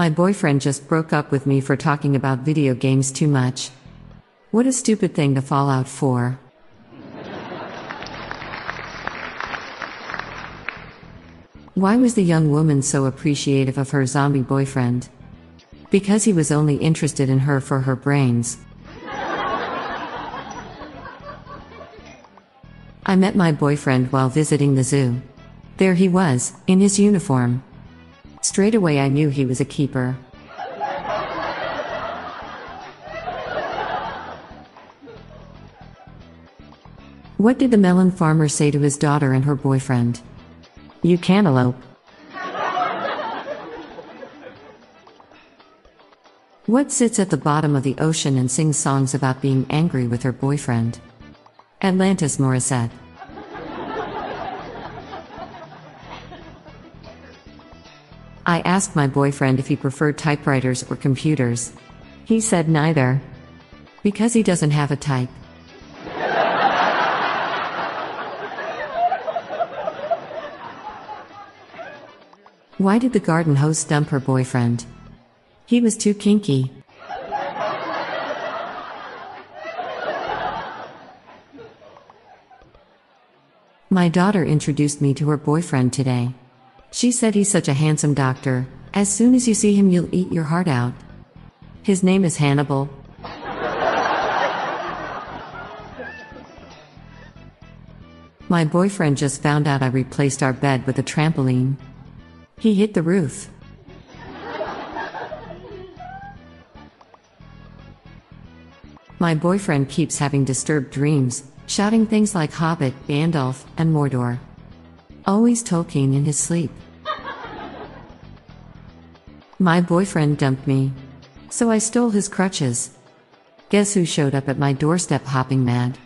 My boyfriend just broke up with me for talking about video games too much. What a stupid thing to fall out for. Why was the young woman so appreciative of her zombie boyfriend? Because he was only interested in her for her brains. I met my boyfriend while visiting the zoo. There he was, in his uniform. Straight away I knew he was a keeper. What did the melon farmer say to his daughter and her boyfriend? You cantaloupe. What sits at the bottom of the ocean and sings songs about being angry with her boyfriend? Atlantis Morissette. I asked my boyfriend if he preferred typewriters or computers. He said neither. Because he doesn't have a type. Why did the garden host dump her boyfriend? He was too kinky. My daughter introduced me to her boyfriend today. She said he's such a handsome doctor, as soon as you see him, you'll eat your heart out. His name is Hannibal. My boyfriend just found out I replaced our bed with a trampoline. He hit the roof. My boyfriend keeps having disturbed dreams, shouting things like Hobbit, Gandalf, and Mordor. Always Tolkien in his sleep. My boyfriend dumped me. So I stole his crutches. Guess who showed up at my doorstep hopping mad?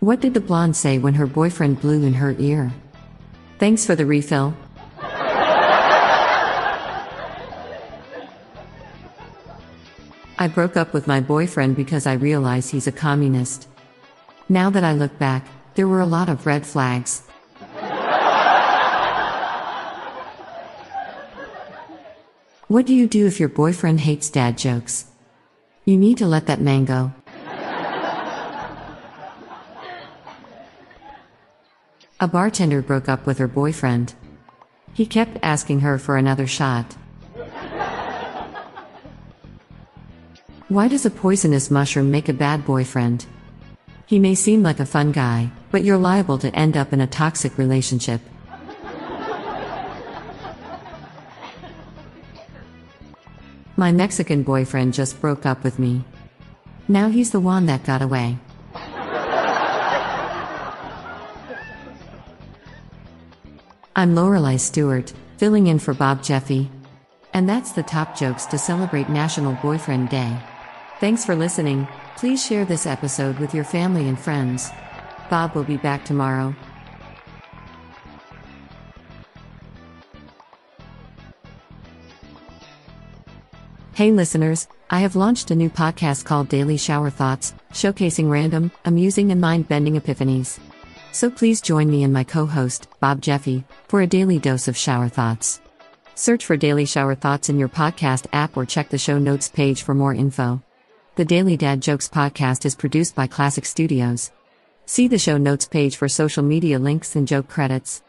What did the blonde say when her boyfriend blew in her ear? Thanks for the refill. I broke up with my boyfriend because I realized he's a communist. Now that I look back, there were a lot of red flags. What do you do if your boyfriend hates dad jokes? You need to let that man go. A bartender broke up with her boyfriend. He kept asking her for another shot. Why does a poisonous mushroom make a bad boyfriend? He may seem like a fun guy, but you're liable to end up in a toxic relationship. My Mexican boyfriend just broke up with me. Now he's the one that got away. I'm Lorelai Stewart, filling in for Bob Jeffy. And that's the top jokes to celebrate National Boyfriend Day. Thanks for listening. Please share this episode with your family and friends. Bob will be back tomorrow. Hey listeners, I have launched a new podcast called Daily Shower Thoughts, showcasing random, amusing, and mind bending epiphanies. So please join me and my co host, Bob Jeffy, for a daily dose of shower thoughts. Search for Daily Shower Thoughts in your podcast app or check the show notes page for more info. The Daily Dad Jokes podcast is produced by Classic Studios. See the show notes page for social media links and joke credits.